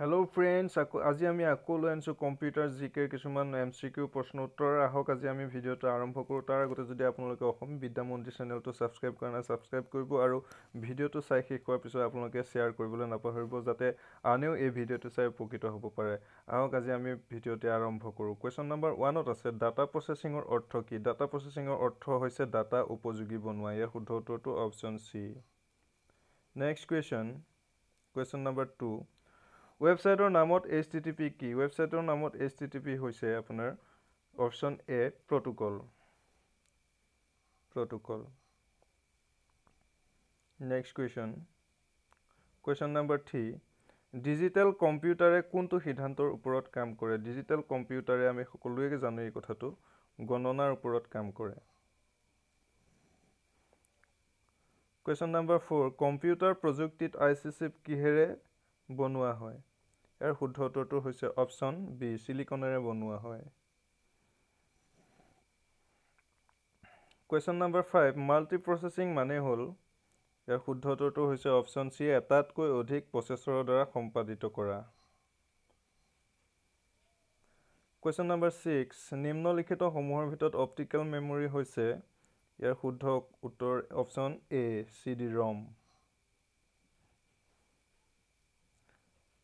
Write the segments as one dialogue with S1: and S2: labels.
S1: Hello friends আকৌ আজি আমি আকৌ লৈ আনিছোঁ কম্পিউটাৰ জি কেৰ কিছুমান এম চি কিউ প্ৰশ্ন উত্তৰ। আহক আজি আমি ভিডিঅ'টো আৰম্ভ কৰোঁ। তাৰ আগতে যদি আপোনালোকে অসম বিদ্যা মন্দিৰ চেনেলটো ছাবস্ক্ৰাইব কৰা নাই ছাবস্ক্ৰাইব কৰিব আৰু ভিডিঅ'টো চাই শেষ হোৱাৰ পিছত আপোনালোকে শ্বেয়াৰ কৰিবলৈ নাপাহৰিব যাতে আনেও এই ভিডিঅ'টো চাই উপকৃত হ'ব পাৰে। আহক আজি আমি ভিডিঅ'টি আৰম্ভ কৰোঁ। কুৱেশ্যন নম্বৰ ওৱানত আছে ডাটা প্ৰচেছিঙৰ অৰ্থ কি? ডাটা প্ৰচেছিঙৰ অৰ্থ হৈছে ডাটা উপযোগী বনোৱা। ইয়াৰ শুদ্ধ উত্তৰটো option C next question question number two ৱেবছাইটৰ নামত এইচ টি টি পি কি? ৱেবছাইটৰ নামত এইচ টি টি পি হৈছে আপোনাৰ option A protocol protocol next question question number three digital কম্পিউটাৰে কোনটো সিদ্ধান্তৰ ওপৰত কাম কৰে? ডিজিটেল কম্পিউটাৰে আমি সকলোৱে জানো এই কথাটো। গণনাৰ ওপৰত কাম কৰে। কুৱেশ্যন নম্বৰ ফ'ৰ কম্পিউটাৰ প্ৰযুক্তিত আই চি চিপ কিহেৰে বনোৱা হয়? ইয়াৰ শুদ্ধ উত্তৰটো হৈছে অপশ্যন বি চিলিকনেৰে বনোৱা হয়। Question number five multi processing মানে হ'ল ইয়াৰ শুদ্ধ উত্তৰটো হৈছে অপশ্যন চি এটাতকৈ অধিক প্ৰচেছৰৰ দ্বাৰা সম্পাদিত কৰা। কুৱেশ্যন নম্বৰ ছিক্স নিম্নলিখিতসমূহৰ ভিতৰত অপ্টিকেল মেমৰি হৈছে ইয়াৰ শুদ্ধ উত্তৰ option A C D ROM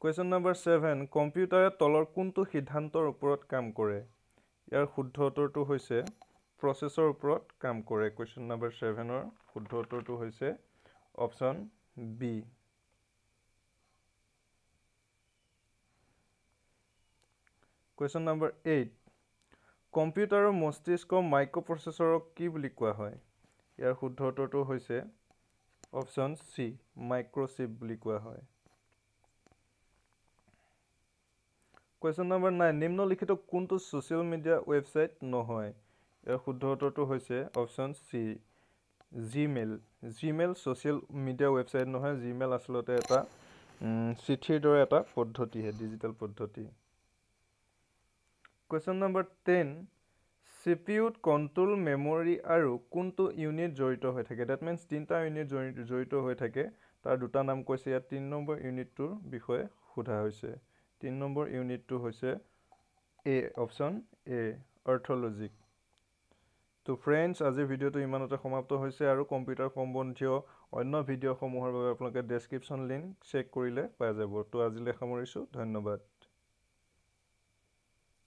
S1: question number seven কম্পিউটাৰে তলৰ কোনটো সিদ্ধান্তৰ ওপৰত কাম কৰে? ইয়াৰ শুদ্ধ উত্তৰটো হৈছে প্ৰচেছৰ ওপৰত কাম কৰে। কুৱেশ্যন নম্বৰ ছেভেনৰ শুদ্ধ উত্তৰটো হৈছে option B question number eight কম্পিউটাৰৰ মস্তিষ্ক মাইক্ৰ' প্ৰচেছৰক কি বুলি কোৱা হয়? ইয়াৰ শুদ্ধ উত্তৰটো হৈছে অপশ্যন চি মাইক্ৰ'চিপ বুলি কোৱা হয়। কুৱেশ্যন নম্বৰ নাইন নিম্নলিখিত কোনটো ছ'চিয়েল মিডিয়া ৱেবছাইট নহয়? ইয়াৰ শুদ্ধ উত্তৰটো হৈছে option C Gmail Gmail social media website নহয় জিমেইল আচলতে এটা চিঠিৰ দৰে এটা পদ্ধতিহে ডিজিটেল পদ্ধতি। Question number ten C P ইউত কণ্ট্ৰল মেমৰি আৰু কোনটো ইউনিট জড়িত হৈ থাকে? ডেট মিনছ তিনিটা ইউনিট জড়িত হৈ থাকে। তাৰ দুটা নাম কৈছে ইয়াত। তিনি নম্বৰ ইউনিটটোৰ বিষয়ে সোধা হৈছে। তিনি নম্বৰ ইউনিটটো হৈছে এ অপশ্যন এ অৰ্থলজিক তো ফ্ৰেণ্ডছ আজিৰ ভিডিঅ'টো ইমানতে সমাপ্ত হৈছে আৰু কম্পিউটাৰ সম্বন্ধীয় অন্য ভিডিঅ'সমূহৰ বাবে আপোনালোকে ডেছক্ৰিপশ্যন লিংক চেক কৰিলে পাই যাব। তো আজিলৈ সামৰিছোঁ ধন্যবাদ।